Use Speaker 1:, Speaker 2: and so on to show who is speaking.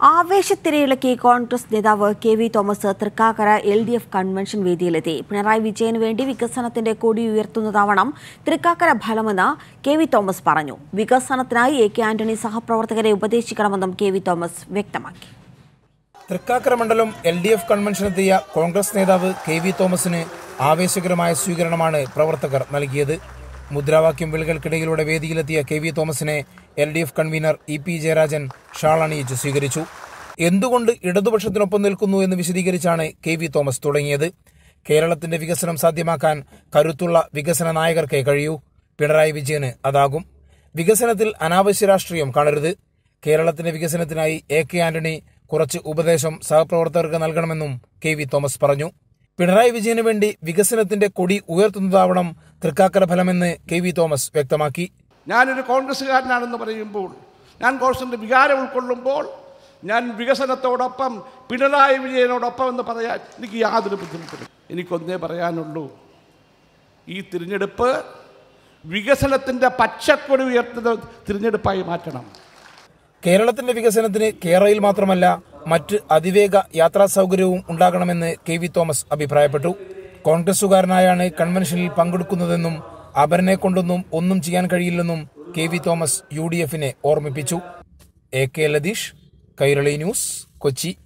Speaker 1: ആവേശത്തിരയിളക്കി കോൺഗ്രസ് നേതാവ് K V Thomas Thrikkakara L D F convention വേദിയിലെത്തി. Pinarayi വിജയന് വേണ്ടി വികസനത്തിന്റെ കൊടി ഉയർത്തുന്നതാവണം തൃക്കാക്കര ഫലമെന്ന് കെ വി തോമസ് പറഞ്ഞു. വികസനത്തിനായി എ കെ ആന്റണി സഹപ്രവർത്തകരെ ഉപദേശിക്കണമെന്നും കെ വി തോമസ് വ്യക്തമാക്കി.
Speaker 2: തൃക്കാക്കര മണ്ഡലം എൽ ഡി എഫ് കൺവെൻഷനെത്തിയ കോൺഗ്രസ് നേതാവ് കെ വി തോമസിന് ആവേശകരമായ സ്വീകരണമാണ് പ്രവർത്തകർ നൽകിയത്. മുദ്രാവാക്യം വിളികൾക്കിടയിലൂടെ വേദിയിലെത്തിയ കെ വി തോമസിനെ L D F convener E P Jayarajan shawl അണിയിച്ച് സ്വീകരിച്ചു. എന്തുകൊണ്ട് ഇടതുപക്ഷത്തിനൊപ്പം നിൽക്കുന്നു എന്ന് വിശദീകരിച്ചാണ് കെ വി തോമസ് തുടങ്ങിയത്. കേരളത്തിന്റെ വികസനം സാധ്യമാക്കാൻ കരുത്തുള്ള വികസന നായകർക്കേ കഴിയൂ. പിണറായി വിജയന് അതാകും. വികസനത്തിൽ അനാവശ്യ രാഷ്ട്രീയം കാണരുത്. കേരളത്തിന്റെ വികസനത്തിനായി എ കെ ആന്റണി കുറച്ച് ഉപദേശം സഹപ്രവർത്തകർക്ക് നൽകണമെന്നും കെ വി തോമസ് പറഞ്ഞു. പിണറായി വിജയന് വേണ്ടി വികസനത്തിന്റെ കൊടി ഉയർത്തുന്നതാവണം തൃക്കാക്കര ഫലമെന്ന് കെ വി തോമസ് വ്യക്തമാക്കി.
Speaker 3: ഞാനൊരു കോൺഗ്രസ്സുകാരനാണെന്ന് പറയുമ്പോൾ ഞാൻ കോൺഗ്രസിന്റെ വികാരം ഉൾക്കൊള്ളുമ്പോൾ ഞാൻ വികസനത്തോടൊപ്പം പിണറായി വിജയനോടൊപ്പം എന്ന് പറയാൻ എനിക്ക് യാതൊരു ബുദ്ധിമുട്ടില്ല. എനിക്കൊന്നേ പറയാനുള്ളൂ ഈ തിരഞ്ഞെടുപ്പ് വികസനത്തിന്റെ പച്ചക്കൊടി ഉയർത്തുന്ന തിരഞ്ഞെടുപ്പായി മാറ്റണം.
Speaker 2: കേരളത്തിന്റെ വികസനത്തിന് കേരളയിൽ മാത്രമല്ല മറ്റ് അതിവേഗ യാത്രാ സൗകര്യവും ഉണ്ടാകണമെന്ന് കെ വി തോമസ് അഭിപ്രായപ്പെട്ടു. കോൺഗ്രസുകാരനായാണ് കൺവെൻഷനിൽ പങ്കെടുക്കുന്നതെന്നും അപരനെ കൊണ്ടൊന്നും ഒന്നും ചെയ്യാൻ കഴിയില്ലെന്നും K V Thomas U D എഫിനെ ഓർമ്മിപ്പിച്ചു. A K Latheesh Kairali news Kochi.